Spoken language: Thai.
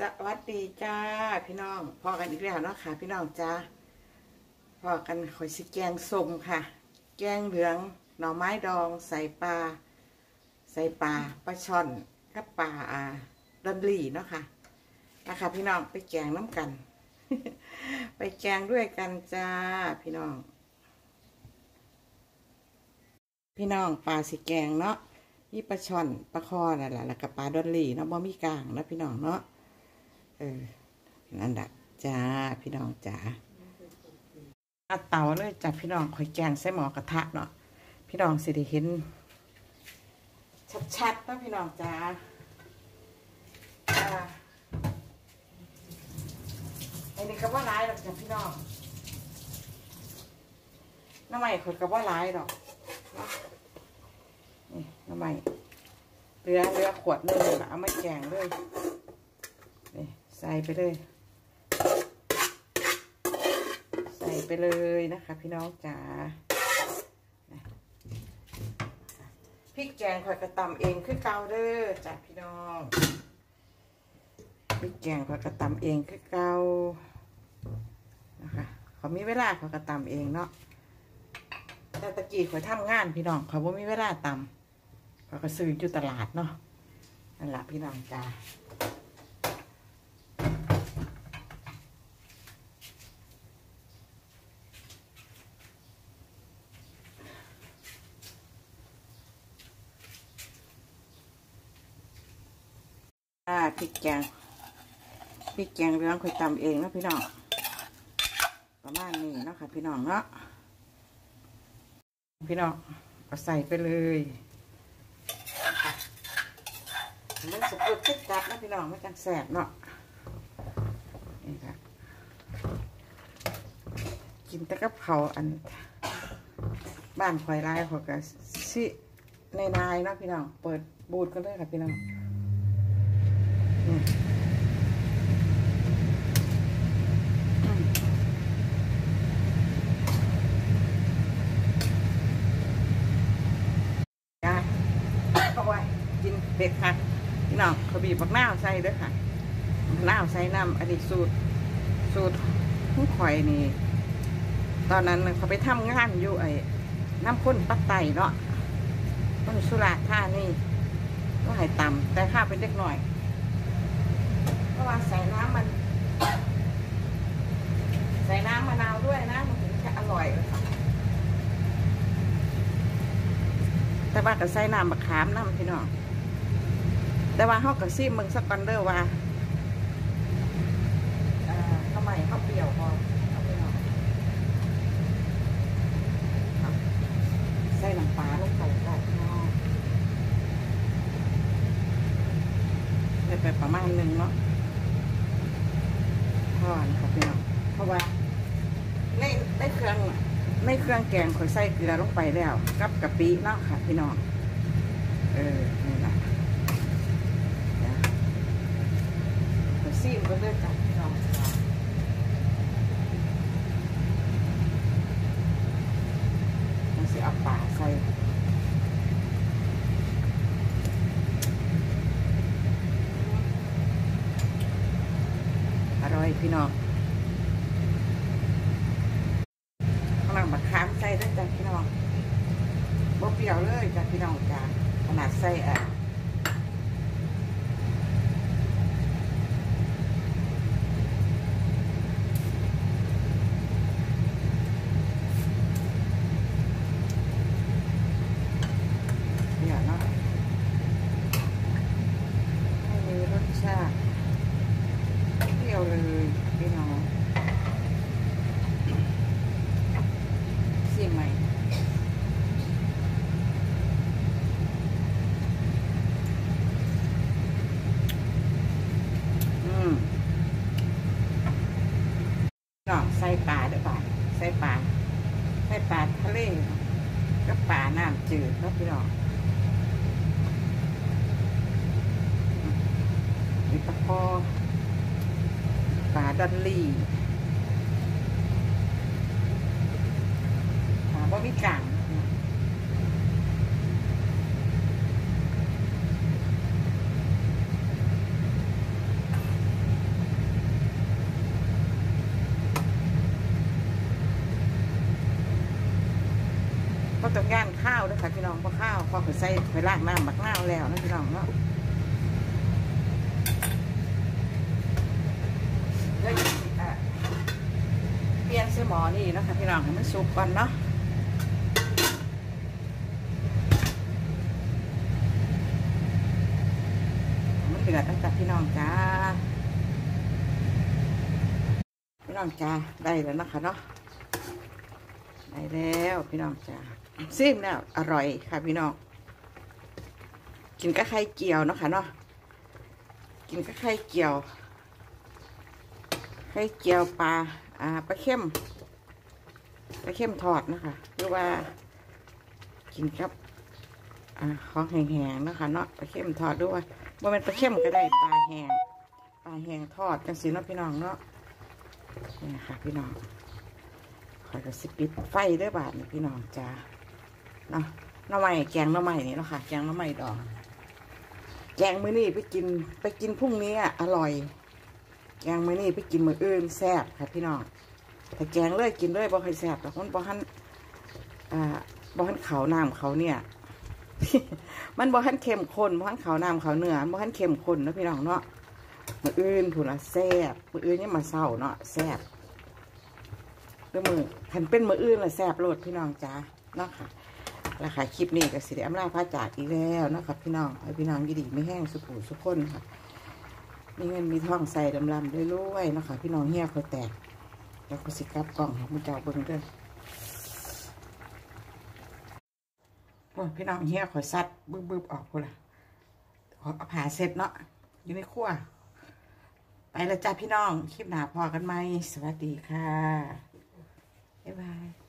สวัสดีจ้าพี่น้องพอกันอีกแล้วเนาะค่ะ พี่น้องจ้าพอกันข่อยสิแกงส้มค่ะ แกงเหลืองหน่อไม้ดองใส่ปลาใส่ปลาปลาช่อนกับปลาอ่าดอนลี่เนาะค่ะนะคะพี่น้องไปแกงน้ำกัน ไปแกงด้วยกันจ้าพี่น้อง พี่น้องปลาสิแกงเนาะมีปลาช่อนปลาคอนั่นแหละแล้วก็ปลาดอลลี่เนาะบ่มีกลางนะพี่น้องเนาะ เออนั่นแหละจ้าพี่น้องจ้าอาเตาเลยจ้าพี่น้องข่อยแกงใส่หมอกระทะเนาะพี่น้องสิได้เห็น ชัดๆเนาะพี่น้องจ้าอันนี้ก็ว่าร้ายหรอกจ้ะพี่น้องน้ำใหม่ข่อยก็ว่าร้ายหรอกเนาะนี่น้ำใหม่เรือเรือขวดนึงเอามาแกงเลย ใส่ไปเลย ใส่ไปเลยนะคะ พี่น้องจ๋าพริกแกงข่อยกระตำเองคือเกาเด้อจ้ะพี่น้องพริกแกงข่อยกระตำเองคือเกานะคะเขามีเวลาข่อยกระตำเองเนาะแต่ตะกี้ข่อยทำงานพี่น้องเขาบ่มีเวลาตำเขาก็ซื้ออยู่ตลาดเนาะนั่นแหละพี่น้องจ้า พริกแกงพริกแกงเหลืองค่อยตำเองเนาะพี่น้องประมาณนี้เนาะค่ะพี่น้องเนาะพี่น้องก็ใส่ไปเลยมันสุกรสจัดจัดนะพี่น้องไม่จังแสบเนาะนี่ค่ะกินแต่กับเขาอัน บ้านควายลายเขาก็สิในนายเนาะพี่น้อง เปิดบูดกันเลยค่ะพี่น้อง เอาไว้กินเด็ดค่ะพี่น้องเขาบีบบักน้าวใส่ด้วยค่ะบักนาวใส่น้ำอันนี้สูตร สูตรผู้ข่อยนี่ ตอนนั้นเขาไปทำงานอยู่ไอ้น้ำข้นปักไตเนาะต้นสุราท่านี่ก็ให้ตำแต่ข้าเป็นเด็กหน่อย เพราะว่าใส่น้ำมัน ใส่น้ำมะนาวด้วยนะมันถึงจะอร่อย แต่ว่าก็ใส่น้ำมะขามน้ำพี่น้องแต่ว่าเขากับซีมึงสักกันเด้อว่าทำไมเขาเปรี้ยวพอเอาพี่น้องเอาใส่น้ำปลาลงไปได้ไปประมาณหนึ่งเนาะ ทอดค่ะพี่น้องเพราะว่าในในเครื่อง ในเครื่องแกงข่อยใส่เกลือลงไปแล้ว กับกะปิเนาะค่ะพี่น้อง เออ นี่แหละนะข่อยซีมก็เลือกกันพี่น้องจ้ะมันสิเอาป่าใส่อร่อยพี่น้องกำลังบักขามใส่ด้วยจ้ะพี่น้องบ่เปรี้ยวเลยจ้ะพี่น้องจ้ะขนาดไส้อะเนี่ยเนาะให้มีรสชาติ เปรี้ยวเลยพี่น้องสิใหม่ อืม น้องใส่ปลาด้วยป่ะใส่ปลาใส่ปลาทะเลก็ปลาน้ำจืดเนาะพี่น้องนี่ปลาคอปลาดันลี่ลี่ปลาบ่มีกลาง ต้องย่านข้าวด้วยค่ะพี่น้องเพราะข้าวพอไปใส่ไปล้างน้ำบักน้าแล้วนะพี่น้องเนาะแล้วอะเปลี่ยนเสื้อหมอนี่นะคะพี่น้องให้มันสุกก่อนเนาะมันเดือดแล้วจ้ะพี่น้องจ้าพี่น้องจ้าได้แล้วนะคะเนาะ ได้แล้วพี่น้องจ้าซิมแล้วอร่อยค่ะพี่น้อง กินกับไข่เจียวเนาะค่ะเนาะกินกับไข่เจียวไข่เจียวปลาอ่าปลาเข้มปลาเข้มทอดนะคะหรือว่า กินกับอ่าของแห้งๆนะคะเนาะปลาเข้มทอดด้วยว่ามันปลาเข้มก็ได้ปลาแห้งปลาแห้งทอดจังสิเนาะพี่น้องเนาะนี่ค่ะพี่น้อง อยก็สิปิดไฟด้วยบาทนี่พี่น้องจ้าเนาะหน้ำใหม่แกงหน้ำใหม่นี่เนาะค่ะ แกงหน้ำใหม่ดองแกงมื้อนี้ไปกินไปกินพรุ่งนี้อะอร่อย แกงมื้อนี้ไปกินมื้ออื่นแซ่บค่ะพี่น้องแต่แกงเลยกินเลยบ่ค่อยแซ่บแต่คนบ่หันอ่าบ่หันเขาน้ำเขาเนี่ย มันบ่หันเข้มข้นบ่หันเขาน้ำเขาเนื้อบ่หันเข้มข้นนะพี่น้องเนาะมื้ออื่นพูดละแซ่บมื้ออื่นยังมาเศร้าเนาะแซ่บ ด้วยมือขันเป็นมืออื่นละแซบโลดพี่น้องจ้าเนาะค่ะราคาคลิปนี้ก็สิได้อำลาพระจากอีกแล้วเนาะค่ะพี่น้องให้พี่น้องยีดีไม่แห้งสุขุสุขคนค่ะมีเงินมีทองใส่ลำลำด้วยรวยเนาะค่ะพี่น้องเฮียเขาแตก แล้วก็สิกลับกล่องของมุเจ้าเบิ้งเด้วยโอ้พี่น้องเฮียขอซัดบึ้บบึบออกพูละขอผ่าเสร็จเนาะอยู่ในครัวไปแล้วจ้าพี่น้อง คลิปหน้าพอกันไหม สวัสดีค่ะ บ๊ายบาย